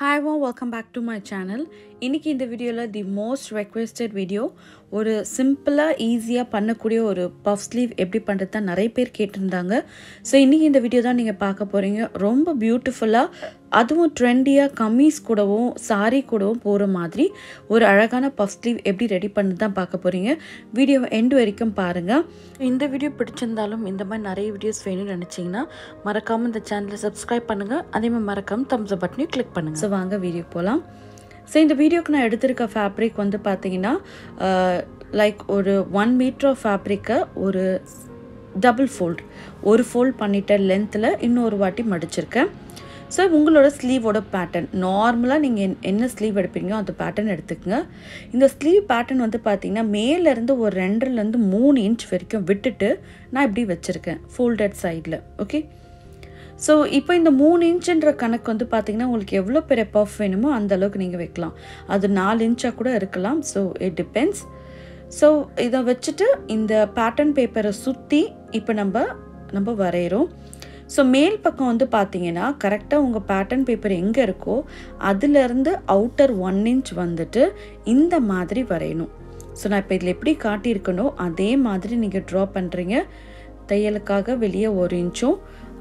Hi வா welcome back to my channel இன்றைக்கி இந்த வீடியோவில் தி மோஸ்ட் ரெக்வெஸ்டட் வீடியோ ஒரு சிம்பிளாக ஈஸியாக பண்ணக்கூடிய ஒரு பஃப் ஸ்லீவ் எப்படி பண்ணுறது தான் நிறைய பேர் கேட்டிருந்தாங்க. ஸோ இன்றைக்கி இந்த வீடியோ தான் நீங்கள் பார்க்க போகிறீங்க ரொம்ப பியூட்டிஃபுல்லாக அதுவும் ட்ரெண்டியாக கம்மீஸ் கூடவும் சாரீ கூடவும் போகிற மாதிரி ஒரு அழகான பஃப் ஸ்லீவ் எப்படி ரெடி பண்ணி தான் பார்க்க போகிறீங்க வீடியோவை எண்டு வரைக்கும் பாருங்கள் இந்த வீடியோ பிடிச்சிருந்தாலும் இந்த மாதிரி நிறைய வீடியோஸ் வேணும்னு நினச்சிங்கன்னா மறக்காமல் இந்த சேனலை சப்ஸ்கிரைப் பண்ணுங்கள் அதே மாதிரி மறக்காமல் தம்ஸ் பட்டனையும் கிளிக் பண்ணுங்கள் ஸோ வாங்க வீடியோ போகலாம் ஸோ இந்த வீடியோக்கு நான் எடுத்திருக்க ஃபேப்ரிக் வந்து பார்த்தீங்கன்னா லைக் ஒரு ஒன் மீட்டர் ஆஃப் ஃபேப்ரிக்கை ஒரு டபுள் ஃபோல்ட் ஒரு ஃபோல்ட் பண்ணிட்ட லென்த்தில் இன்னொரு வாட்டி மடிச்சிருக்கேன். ஸோ உங்களோட ஸ்லீவோட பேட்டர்ன் நார்மலாக நீங்கள் என்ன ஸ்லீவ் எடுப்பீங்களோ அந்த பேட்டர்ன் எடுத்துக்கோங்க. இந்த ஸ்லீவ் பேட்டர்ன் வந்து பார்த்தீங்கன்னா மேலேருந்து ஒரு ரெண்டுலேருந்து மூணு இன்ச் வரைக்கும் விட்டுட்டு நான் இப்படி வச்சுருக்கேன். ஃபோல்டட் சைடில் ஓகே ஸோ இப்போ இந்த மூணு இன்ச்சுன்ற கணக்கு வந்து பார்த்தீங்கன்னா உங்களுக்கு எவ்வளோ பெரிய பஃப் வேணுமோ அந்த அளவுக்கு நீங்கள் வைக்கலாம். அது நாலு இன்ச்சாக கூட இருக்கலாம். ஸோ இட் டிபெண்ட்ஸ் ஸோ இதை வச்சுட்டு இந்த பேட்டர்ன் பேப்பரை சுற்றி இப்போ நம்ம நம்ம வரைகிறோம் ஸோ மேல் பக்கம் வந்து பார்த்தீங்கன்னா கரெக்டாக உங்கள் பேட்டர்ன் பேப்பர் எங்கே இருக்கோ அதுலேருந்து அவுட்டர் ஒன் இன்ச் வந்துட்டு இந்த மாதிரி வரையணும். ஸோ நான் இப்போ இதில் எப்படி காட்டியிருக்கணும் அதே மாதிரி நீங்கள் ட்ரா பண்ணுறீங்க தையலுக்காக வெளியே ஒரு இன்ச்சும்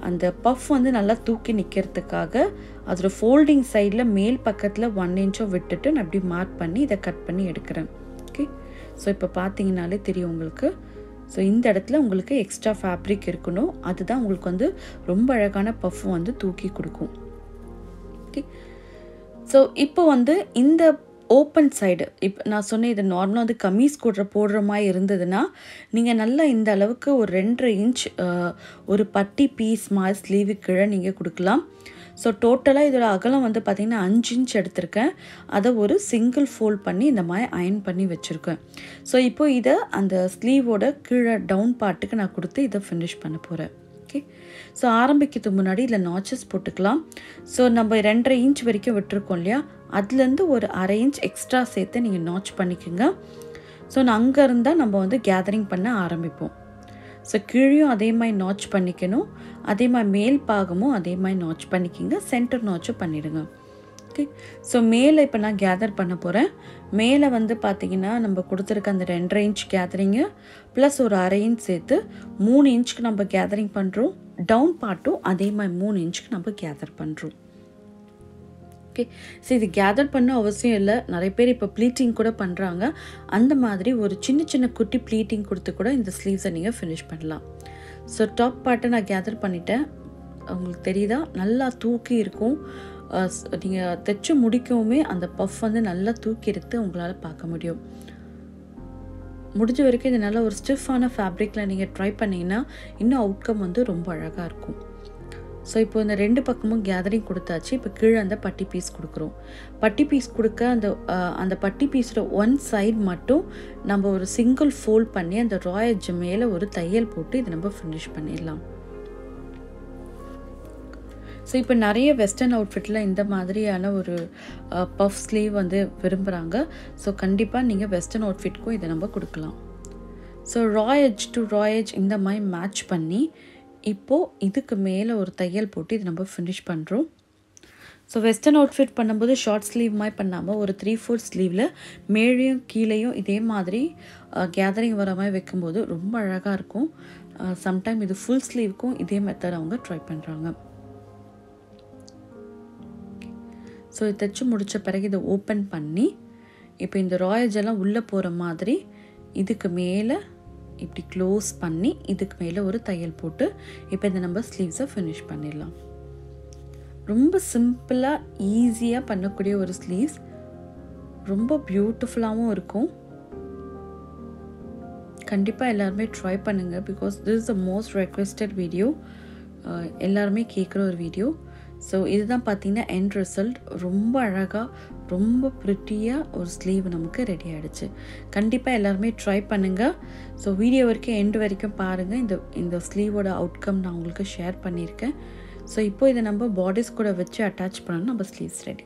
அந்த பஃப் வந்து நல்லா தூக்கி நிற்கிறதுக்காக அதோட ஃபோல்டிங் சைடில் மேல் பக்கத்தில் ஒன் இன்ச்சும் விட்டுட்டு நான் அப்படி மார்க் பண்ணி இதை கட் பண்ணி எடுக்கிறேன். ஓகே ஸோ இப்போ பார்த்தீங்கனாலே தெரியும் உங்களுக்கு. ஸோ இந்த இடத்துல உங்களுக்கு எக்ஸ்ட்ரா ஃபேப்ரிக் இருக்கணும். அதுதான் உங்களுக்கு வந்து ரொம்ப அழகான பஃப் வந்து தூக்கி கொடுக்கும். ஓகே ஸோ இப்போ வந்து இந்த ஓப்பன் சைடு இப்போ நான் சொன்னேன் இது நார்மலாக வந்து கம்மீஸ் கூட போடுற மாதிரி இருந்ததுன்னா நீங்கள் நல்லா இந்த அளவுக்கு ஒரு ரெண்டரை இன்ச் ஒரு பட்டி பீஸ் மாதிரி ஸ்லீவு கீழே நீங்கள் கொடுக்கலாம். ஸோ டோட்டலாக இதோட அகலம் வந்து பார்த்திங்கன்னா அஞ்சு இன்ச் எடுத்திருக்கேன். அதை ஒரு சிங்கிள் ஃபோல்ட் பண்ணி இந்த மாதிரி அயன் பண்ணி வச்சுருக்கேன். ஸோ இப்போது இதை அந்த ஸ்லீவோட கீழே டவுன் பார்ட்டுக்கு நான் கொடுத்து இதை ஃபினிஷ் பண்ண போகிறேன் ஓகே ஸோ ஆரம்பிக்கிறதுக்கு முன்னாடி இதில் நாச்சஸ் போட்டுக்கலாம். ஸோ நம்ம ரெண்டரை இன்ச் வரைக்கும் விட்டுருக்கோம் இல்லையா? அதுலேருந்து ஒரு அரை இன்ச் எக்ஸ்ட்ரா சேர்த்து நீங்கள் நாச் பண்ணிக்கோங்க. ஸோ நான் அங்கே இருந்தால் நம்ம வந்து கேதரிங் பண்ண ஆரம்பிப்போம். ஸோ கீழேயும் அதே மாதிரி நாச் பண்ணிக்கணும். அதே மாதிரி மேல் பாகமும் அதே மாதிரி நாச் பண்ணிக்கிங்க. சென்டர் நாச்சும் பண்ணிவிடுங்க ஓகே ஸோ மேலே இப்போ நான் கேதர் பண்ண போகிறேன் மேலே வந்து பார்த்திங்கன்னா நம்ம கொடுத்துருக்க அந்த ரெண்டரை இன்ச் கேதரிங்கு ப்ளஸ் ஒரு அரை இன்ச் சேர்த்து மூணு இன்ச்சுக்கு நம்ம கேதரிங் பண்ணுறோம் டவுன் பார்ட்டும் அதே மாதிரி மூணு இன்ச்சுக்கு நம்ம கேதர் பண்ணுறோம் ஓகே ஸோ இது கேதர் பண்ண அவசியம் இல்லை. நிறைய பேர் இப்போ ப்ளீட்டிங் கூட பண்ணுறாங்க அந்த மாதிரி ஒரு சின்ன சின்ன குட்டி ப்ளீட்டிங் கொடுத்து கூட இந்த ஸ்லீவ்ஸை நீங்கள் ஃபினிஷ் பண்ணலாம். ஸோ டாப் பார்ட்டை நான் கேதர் பண்ணிட்டேன். உங்களுக்கு தெரியுதா? நல்லா தூக்கி இருக்கும். நீங்கள் தைச்சு முடிக்கவுமே அந்த பஃப் வந்து நல்லா தூக்கி எடுத்து உங்களால் பார்க்க முடியும். முடிஞ்ச வரைக்கும் இது நல்ல ஒரு ஸ்டிஃபான ஃபேப்ரிக்கில் நீங்கள் ட்ரை பண்ணிங்கன்னா இன்னும் அவுட்கம் வந்து ரொம்ப அழகாக இருக்கும். ஸோ இப்போ இந்த ரெண்டு பக்கமும் கேதரிங் கொடுத்தாச்சு. இப்போ கீழே அந்த பட்டி பீஸ் கொடுக்குறோம். பட்டி பீஸ் கொடுக்க அந்த அந்த பட்டி பீஸோட ஒன் சைடு மட்டும் நம்ம ஒரு சிங்கிள் ஃபோல்ட் பண்ணி அந்த ராயஜ் மேலே ஒரு தையல் போட்டு இதை நம்ம ஃபினிஷ் பண்ணிடலாம். ஸோ இப்போ நிறைய வெஸ்டர்ன் அவுட்ஃபிட்டில் இந்த மாதிரியான ஒரு uh, பஃப் ஸ்லீவ் வந்து விரும்புகிறாங்க ஸோ கண்டிப்பாக நீங்கள் வெஸ்டர்ன் அவுட்ஃபிட்க்கும் இதை நம்ம கொடுக்கலாம். ஸோ ராயஜ் டு ராயஜ் இந்த மாதிரி மேட்ச் பண்ணி இப்போது இதுக்கு மேலே ஒரு தையல் போட்டு இது நம்ம ஃபினிஷ் பண்ணுறோம் ஸோ வெஸ்டர்ன் அவுட்ஃபிட் பண்ணும்போது ஷார்ட் ஸ்லீவ் மாதிரி பண்ணாமல் ஒரு த்ரீ ஃபோர்த் ஸ்லீவில் மேலேயும் கீழேயும் இதே மாதிரி uh, கேதரிங் வர மாதிரி வைக்கும்போது ரொம்ப அழகாக இருக்கும். Uh, சம்டைம் இது ஃபுல் ஸ்லீவுக்கும் இதே மெத்தட் அவங்க ட்ரை பண்ணுறாங்க ஸோ இது தைச்சி முடித்த பிறகு இதை ஓப்பன் பண்ணி இப்போ இந்த ராயல் ஜெல்லாம் உள்ளே போகிற மாதிரி இதுக்கு மேலே இப்படி க்ளோஸ் பண்ணி இதுக்கு மேலே ஒரு தையல் போட்டு இப்போ இந்த நம்ம ஸ்லீவ்ஸை ஃபினிஷ் பண்ணிடலாம். ரொம்ப சிம்பிளாக ஈஸியாக பண்ணக்கூடிய ஒரு ஸ்லீவ்ஸ் ரொம்ப பியூட்டிஃபுல்லாகவும் இருக்கும். கண்டிப்பாக எல்லாருமே ட்ரை பண்ணுங்கள் because this is the most requested video எல்லாருமே கேட்குற ஒரு வீடியோ ஸோ இதுதான் பார்த்தீங்கன்னா எண்ட் ரிசல்ட் ரொம்ப அழகாக ரொம்ப ப்ரிட்டியாக ஒரு ஸ்லீவ் நமக்கு ரெடி ஆகிடுச்சு கண்டிப்பாக எல்லாருமே ட்ரை பண்ணுங்கள் ஸோ வீடியோ வரைக்கும் எண்ட் வரைக்கும் பாருங்கள் இந்த இந்த ஸ்லீவோட அவுட்கம் நான் உங்களுக்கு ஷேர் பண்ணியிருக்கேன். ஸோ இப்போ இதை நம்ம பாடிஸ் கூட வச்சு அட்டாச் பண்ணணும். நம்ம sleeves ready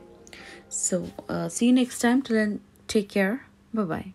so see next time to take care bye